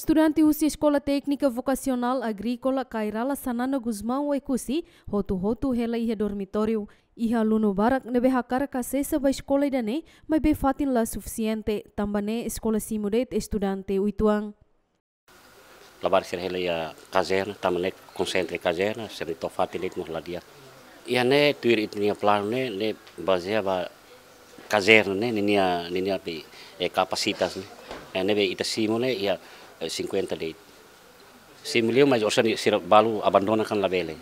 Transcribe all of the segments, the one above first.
Estudante usi Escola Técnica Vocacional Agrícola Kairala Sanana Guzmão Ekusi, hotu hotu hela iha dormitório. Iha aluno barak nebe hakara kasesa ba escola idane, mas be fatin la suficiente, tambane escola simudet estudante uituang. Labar ser hela ia caserna, tamane concentre caserna, ser to fatin it mohla dia. Ia ne tuir it nia plano ne, ne basea ba caserna ne, ninia ninia pe e kapasitas ne. E nebe ita simone ia 50 de si milio mas orsa ni sira balu abandona kan labele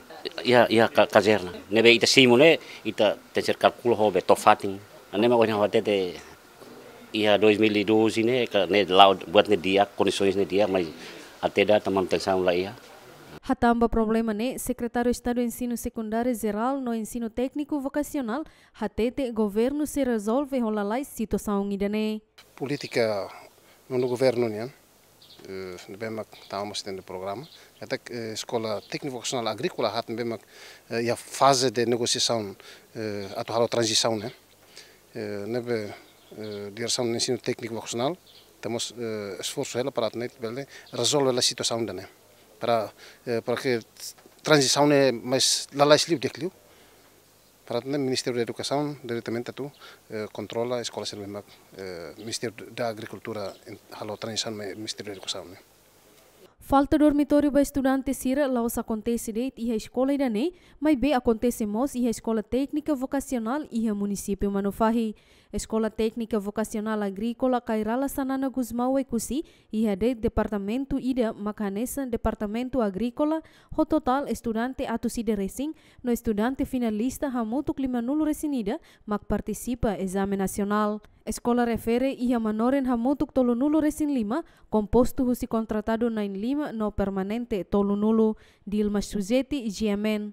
ia ia caserna. Nebe ita simule ita tecer calculo hobe to fating ane ma onya watete ia 2012 ne ka ne laut buat ne dia condições ne dia mas até data manutenção lá ia. Hatamba problema ne, secretário Estado do Ensino Secundário Geral no Ensino Técnico Vocacional, hatete governo se resolve rolalai situação idane. Política no governo бемак таму стенде програма. Ятак школа технико-функционал агрикола хат бемак ја фаза де негосијацион а тоа хало транзицион е. Не бе дирсам не сино технико-функционал, таму сфорсо хела парат не беле разолве ла ситуацион да не. Пара пара ке транзицион е мес лалајслив деклив. Para o Ministério da Educação diretamente tu eh, controla a escola Servemak, eh, Ministério da Agricultura, halo transição Ministério da Educação. Né? Falta dormitório para estudante sira laos acontece de e a escola irane, mas bem acontece mos e a escola técnica vocacional e a município Manufahi. Escola Técnica Vocacional Agrícola Kairala Sanana Guzmau Ekusi de Departamento Ida Macanesa Departamento Agrícola ho total estudante sida racing no estudante finalista hamutu klima nulu resinida mak participa exame nacional. Escola refere ia manoren hamutuk tolu nulu resin lima, composto husi contratado nain lima no permanente tolu nulu, Dilma Suzeti GMN.